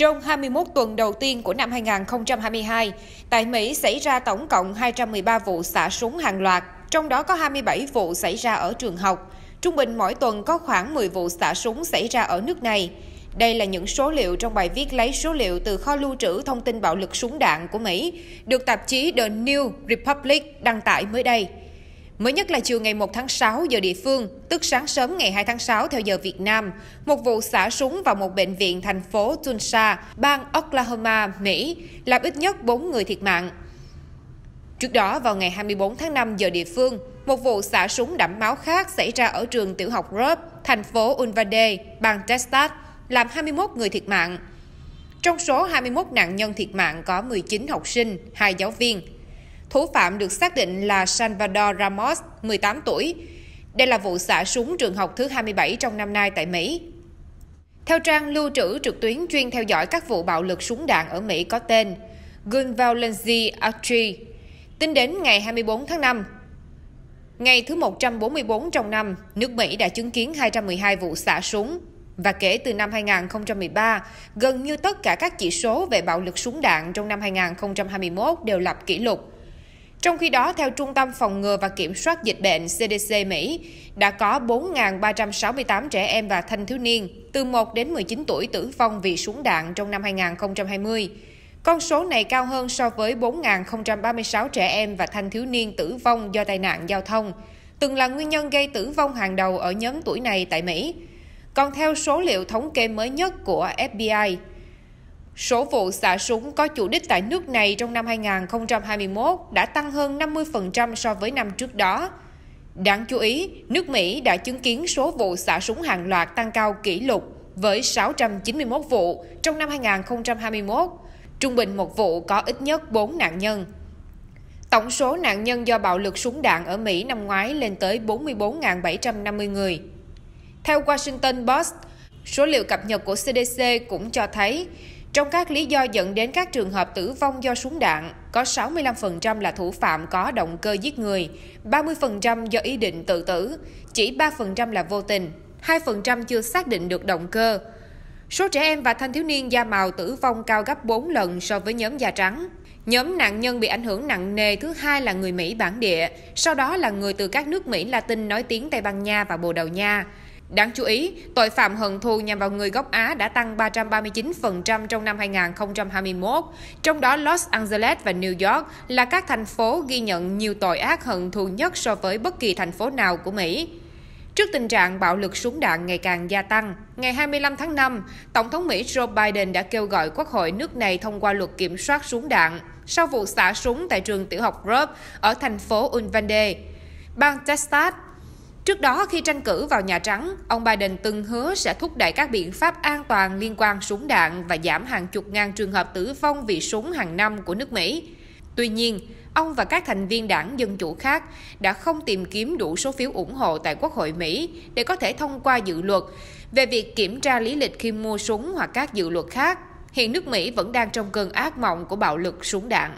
Trong 21 tuần đầu tiên của năm 2022, tại Mỹ xảy ra tổng cộng 213 vụ xả súng hàng loạt, trong đó có 27 vụ xảy ra ở trường học. Trung bình mỗi tuần có khoảng 10 vụ xả súng xảy ra ở nước này. Đây là những số liệu trong bài viết lấy số liệu từ kho lưu trữ thông tin bạo lực súng đạn của Mỹ, được tạp chí The New Republic đăng tải mới đây. Mới nhất là chiều ngày 1 tháng 6 giờ địa phương, tức sáng sớm ngày 2 tháng 6 theo giờ Việt Nam, một vụ xả súng vào một bệnh viện thành phố Tulsa, bang Oklahoma, Mỹ, làm ít nhất 4 người thiệt mạng. Trước đó, vào ngày 24 tháng 5 giờ địa phương, một vụ xả súng đẫm máu khác xảy ra ở trường tiểu học Robb, thành phố Uvalde, bang Texas, làm 21 người thiệt mạng. Trong số 21 nạn nhân thiệt mạng có 19 học sinh, 2 giáo viên. Thủ phạm được xác định là Salvador Ramos, 18 tuổi. Đây là vụ xả súng trường học thứ 27 trong năm nay tại Mỹ. Theo trang lưu trữ trực tuyến chuyên theo dõi các vụ bạo lực súng đạn ở Mỹ có tên Gun Violence Archive, tính đến ngày 24 tháng 5, Ngày thứ 144 trong năm, nước Mỹ đã chứng kiến 212 vụ xả súng. Và kể từ năm 2013, gần như tất cả các chỉ số về bạo lực súng đạn trong năm 2021 đều lập kỷ lục. Trong khi đó, theo Trung tâm Phòng ngừa và Kiểm soát Dịch bệnh CDC Mỹ, đã có 4.368 trẻ em và thanh thiếu niên từ 1 đến 19 tuổi tử vong vì súng đạn trong năm 2020. Con số này cao hơn so với 4.036 trẻ em và thanh thiếu niên tử vong do tai nạn giao thông, từng là nguyên nhân gây tử vong hàng đầu ở nhóm tuổi này tại Mỹ. Còn theo số liệu thống kê mới nhất của FBI, Số vụ xả súng có chủ đích tại nước này trong năm 2021 đã tăng hơn 50% so với năm trước đó. Đáng chú ý, nước Mỹ đã chứng kiến số vụ xả súng hàng loạt tăng cao kỷ lục với 691 vụ trong năm 2021, trung bình một vụ có ít nhất 4 nạn nhân. Tổng số nạn nhân do bạo lực súng đạn ở Mỹ năm ngoái lên tới 44.750 người. Theo Washington Post, số liệu cập nhật của CDC cũng cho thấy trong các lý do dẫn đến các trường hợp tử vong do súng đạn, có 65% là thủ phạm có động cơ giết người, 30% do ý định tự tử, chỉ 3% là vô tình, 2% chưa xác định được động cơ. Số trẻ em và thanh thiếu niên da màu tử vong cao gấp 4 lần so với nhóm da trắng. Nhóm nạn nhân bị ảnh hưởng nặng nề thứ hai là người Mỹ bản địa, sau đó là người từ các nước Mỹ Latin nói tiếng Tây Ban Nha và Bồ Đào Nha. Đáng chú ý, tội phạm hận thù nhằm vào người gốc Á đã tăng 339% trong năm 2021, trong đó Los Angeles và New York là các thành phố ghi nhận nhiều tội ác hận thù nhất so với bất kỳ thành phố nào của Mỹ. Trước tình trạng bạo lực súng đạn ngày càng gia tăng, ngày 25 tháng 5, Tổng thống Mỹ Joe Biden đã kêu gọi Quốc hội nước này thông qua luật kiểm soát súng đạn sau vụ xả súng tại trường tiểu học Grove ở thành phố Uvalde. Bang Texas Trước đó, khi tranh cử vào Nhà Trắng, ông Biden từng hứa sẽ thúc đẩy các biện pháp an toàn liên quan súng đạn và giảm hàng chục ngàn trường hợp tử vong vì súng hàng năm của nước Mỹ. Tuy nhiên, ông và các thành viên đảng Dân Chủ khác đã không tìm kiếm đủ số phiếu ủng hộ tại Quốc hội Mỹ để có thể thông qua dự luật về việc kiểm tra lý lịch khi mua súng hoặc các dự luật khác. Hiện nước Mỹ vẫn đang trong cơn ác mộng của bạo lực súng đạn.